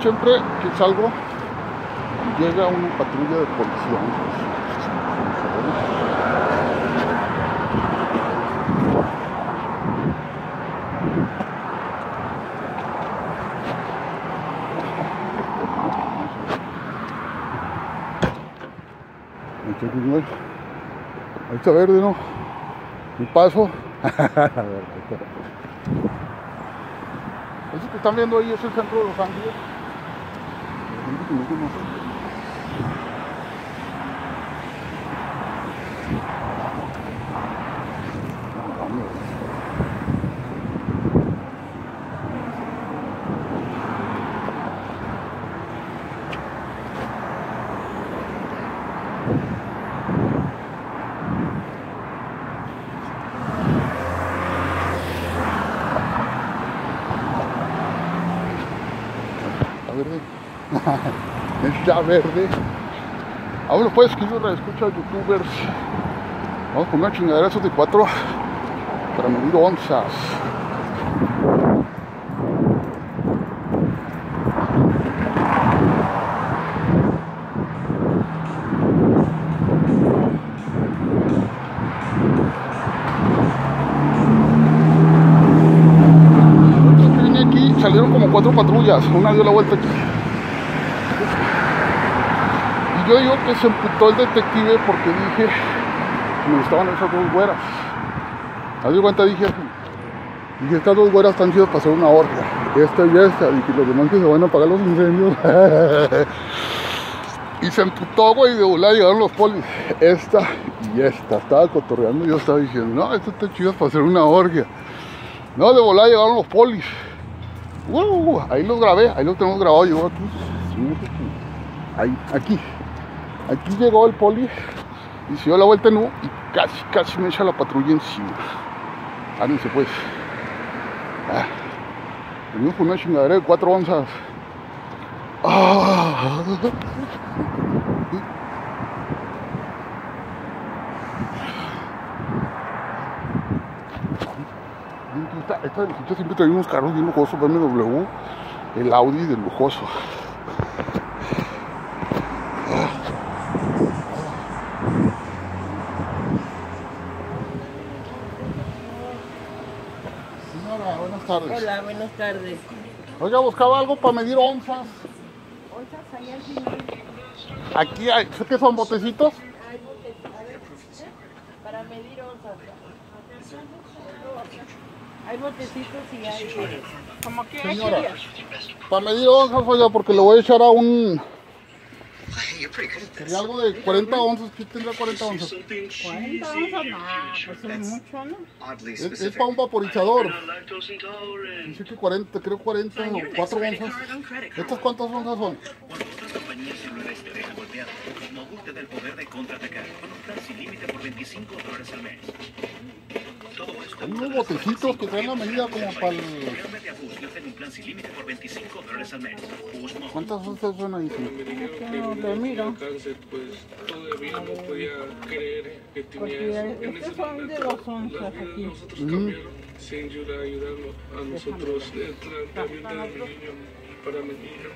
Siempre que salgo llega una patrulla de policía. Ahí está verde, ¿no? Mi paso. Eso que están viendo ahí es el centro de Los Ángeles. Gracias. Está verde. Ahora pues que yo escucha youtubers. Vamos con una chingadera de cuatro para medir onzas. Salieron como cuatro patrullas. Una dio la vuelta aquí. Yo digo que se emputó el detective porque dije que me gustaban esas dos güeras. A de cuenta dije, dije, estas dos güeras están chidas para hacer una orgia. Esta y esta. Dije, los demás que se van a apagar los incendios. y se emputó, güey, y de volar llegaron los polis. Esta y esta. Estaba cotorreando y yo estaba diciendo, no, esta está chida para hacer una orgia. No, de volar llegaron los polis. Uh, ahí los grabé, ahí los tenemos grabado. Llegó aquí. Ahí, aquí. Aquí llegó el poli y se dio la vuelta en U y casi, casi me echa la patrulla encima. Árense pues. Ah, con una chingadera de 4 onzas. Ah. Esta, esta siempre trae unos carros bien lujosos, BMW, el Audi de lujoso. Hola, buenas tardes. Oiga, buscaba algo para medir onzas. ¿Onzas allá al final? Aquí hay, ¿qué son botecitos? Hay botecitos. A ver, ¿eh? Para medir onzas. Hay botecitos y hay... Como que hay Señora. quería. Para medir onzas, oiga, porque le voy a echar a un. Quería algo de 40 onzas. ¿Qué tendrá 40 onzas? 40 onzas, no, pues es mucho, ¿no? Es, es para un vaporizador. Dice que 40, creo 40 o 4 onzas. ¿Estas cuántas onzas son? Compañías celulares te dejan golpeado, Mogur te da el poder de contraatacar con un plan sin límite por 25 dólares al mes. Todo esto Hay unos botecitos que traen la medida como para el. Cámbiate a un plan sin límite por 25 dólares al mes. ¿Cuántas onzas son ahí? No, miro. cáncer, pues todavía no podía creer que tenía Porque eso. En ese son de vida de aquí. nosotros cambiaron sin ayuda a ayudarnos a nosotros. El tratamiento de mi niño para mi niño.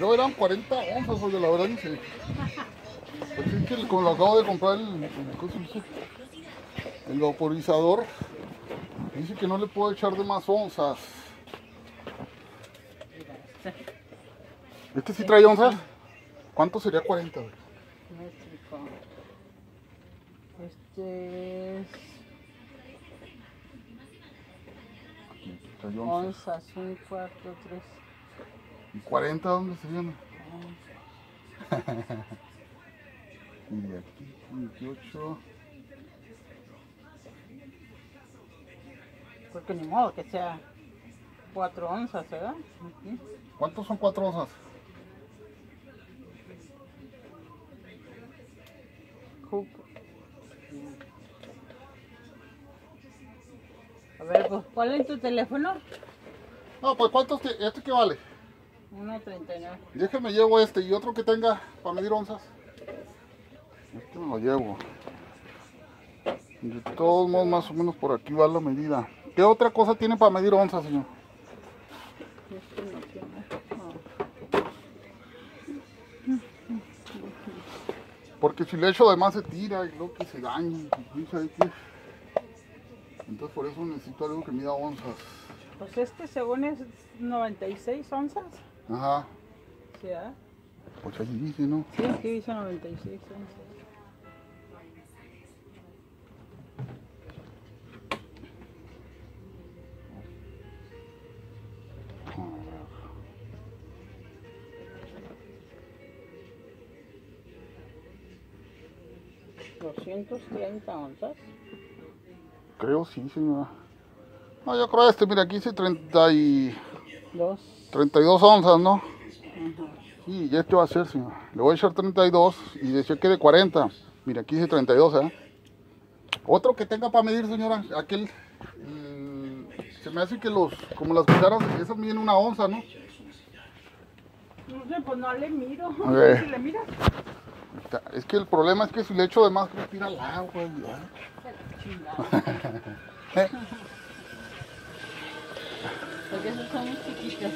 No, eran 40 onzas, oye, la verdad dice. Pues es que como lo acabo de comprar el, el, ¿cómo se dice? el vaporizador, dice que no le puedo echar de más onzas. ¿Este sí trae onzas? ¿Cuánto sería 40? güey? Este es Aquí trae onzas. onzas, un cuarto, tres. ¿Y 40 dónde serían? y aquí 28. Porque ni modo que sea cuatro onzas, ¿verdad? ¿Cuántos son 4 onzas? Hoop. A ver, pues, ¿cuál es tu teléfono? No, pues ¿cuántos? te- ¿Este qué vale? 1.39. Déjame llevo este y otro que tenga para medir onzas. Este me lo llevo. De todos modos, más o menos por aquí va la medida. ¿Qué otra cosa tiene para medir onzas, señor? Porque si le echo de más se tira y luego que se daña. Entonces por eso necesito algo que mida onzas. Pues este según es 96 onzas. Ajá. ¿Sí, ah? Pues ahí dice, ¿no? Sí, aquí dice 96 onzas. ¿230 onzas? Creo sí, señora. No, yo creo este, mira, aquí dice 30 y... Dos. 32 onzas, ¿no? Sí, ya este va a ser, señor. Le voy a echar 32 y decía que de 40. Mira, aquí dice 32, ¿eh? Otro que tenga para medir, señora. Aquel. mm, se me hace que los. Como las cucharas, esas miden una onza, ¿no? No sé, pues no le miro. Ver. Si le miras. Es que el problema es que si le echo de más, creo que tira al agua. ¿Eh? Porque esos son muy chiquitos.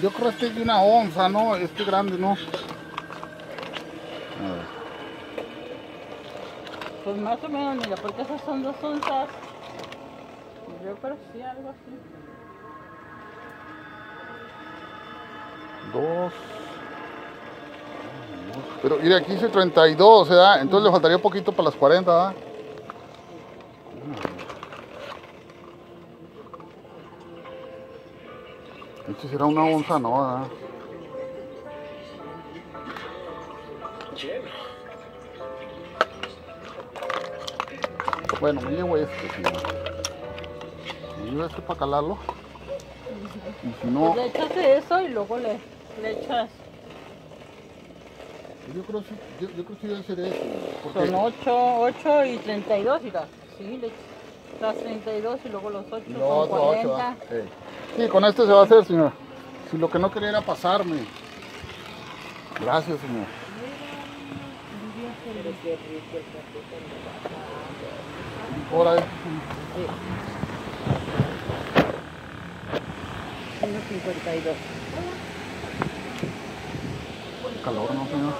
Yo creo este es de una onza, ¿no? Este grande, ¿no? A ver. Pues más o menos, mira, porque esas son dos onzas. Yo creo que sí, algo así. Dos. Pero mire, aquí dice 32, ¿verdad? Entonces le faltaría poquito para las 40, ¿verdad? Este será una onza, ¿no? ¿verdad? Bueno, me llevo este, sí. Me llevo este para calarlo. Y si no, le echas eso y luego le, le echas. Yo creo, yo, yo creo que debe ser eso. Porque Son 8, 8 y 32, mira. Sí, le las 32 y luego los 8 y lo son otro, ocho, 40. ¿verdad? Sí. Sí, con este se va a hacer, señora. Si lo que no quería era pasarme. Gracias, señor. Ahora es. 1.52. calor, ¿no, señor?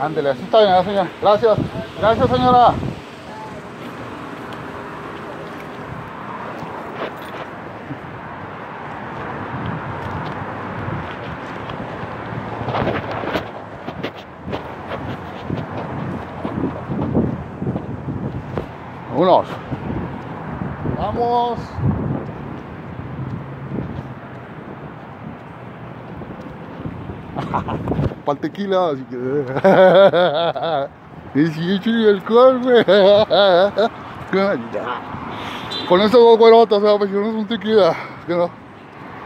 Ándele, así está bien, ¿eh, señora. Gracias. Gracias, señora. Vámonos. Vamos. Tequila, así que. 18 y alcohol, güey. Con estos dos güerotas, ¿sabes? Pues, Si no es un tequila.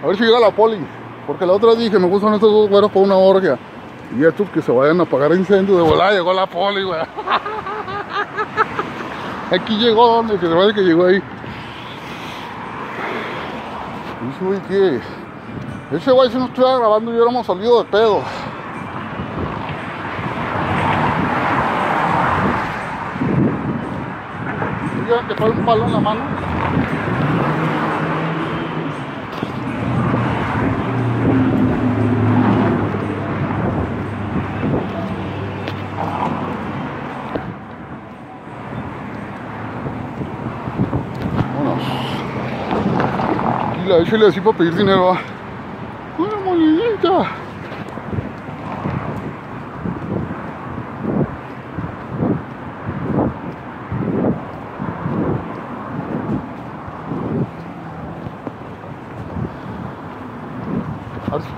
A ver si llega la poli. Porque la otra dije, me gustan estos dos güeros para una orgia. Y estos que se vayan a apagar incendios de volada, llegó la poli, güey. Aquí llegó donde, que se vaya que llegó ahí. Dice, güey, que. Ese güey si no estuviera grabando y hubiéramos salido de pedo. ¿Vieron que trae un palo en la mano? Vámonos. Y la échale así para pedir dinero. Una monedita.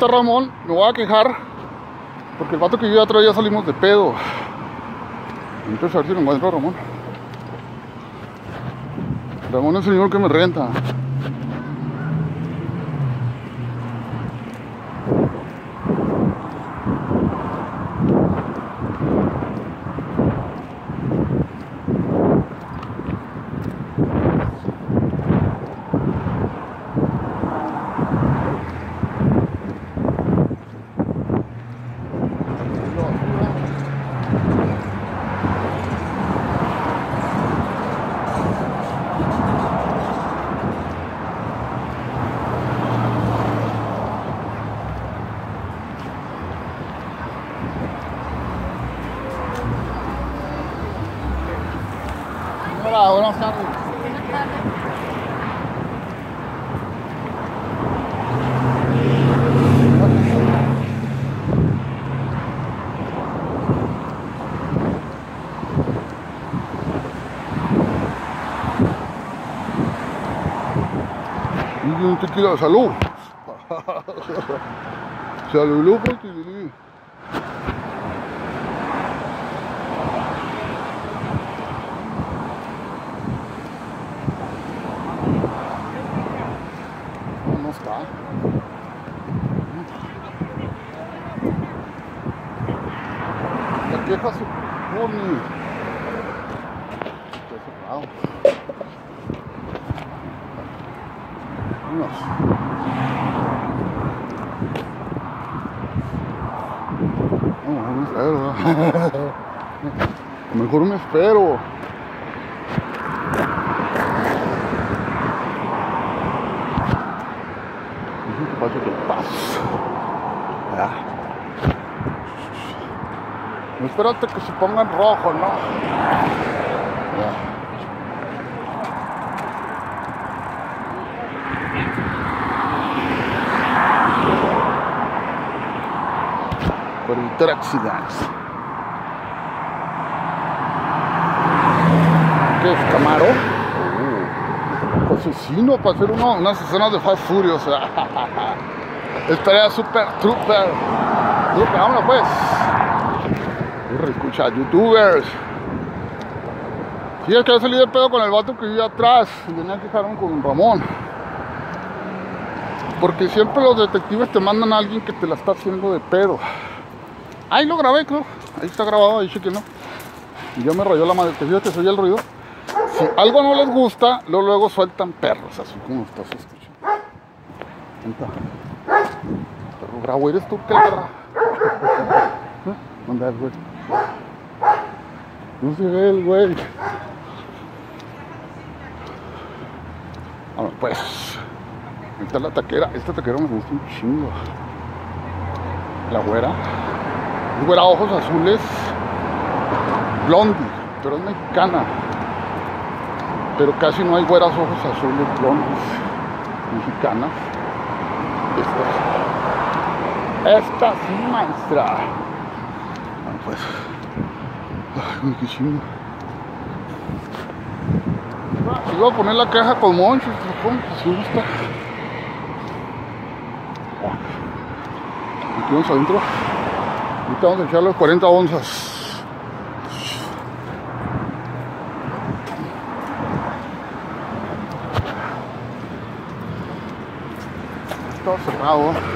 Ramón, me voy a quejar. Porque el vato que yo ya salimos de pedo. Entonces a ver si lo encuentro a Ramón. Ramón es el señor que me renta. Hola, buenas tardes. Y un tequila salud. Salud, porque No, no está. La queja se pone. Está cerrado. Vámonos. Vamos, vamos a ver, ¿verdad? Mejor me espero. Que pase que paz. Ya. No espérate que se ponga en rojo, ¿no? Ya. Para evitar accidentes. ¿Qué es Camaro? Oh, asesino para hacer uno, unas escenas de Fast Furious. Estaría super trooper. Trooper, vámonos pues. Escucha, youtubers. Sí, es que yo salí de pedo con el vato que vivía atrás. Y tenía que con Ramón. Porque siempre los detectives te mandan a alguien que te la está haciendo de pedo. Ahí lo grabé, creo. Ahí está grabado, ahí no Y yo me rayó la madre. ¿Te fíjate, soy el ruido? Si algo no les gusta, luego, luego sueltan perros, así como estás escuchando. Perro bravo, ¿eres tú qué? ¿Eh? ¿Dónde es, güey? No se ve el güey. Bueno, pues. Ahí está la taquera. Esta taquera me gusta un chingo. La güera. Es güera ojos azules. Blondie, pero es mexicana. Pero casi no hay güeras ojos azules blondes mexicanas. Esta, esta sí, maestra. Bueno, pues. Ay, qué chingo. Voy a poner la caja con monchos, si gusta. Aquí vamos adentro. Ahorita vamos a echar los 40 onzas. Todo cerrado.